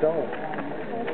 Então,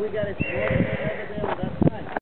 we got it.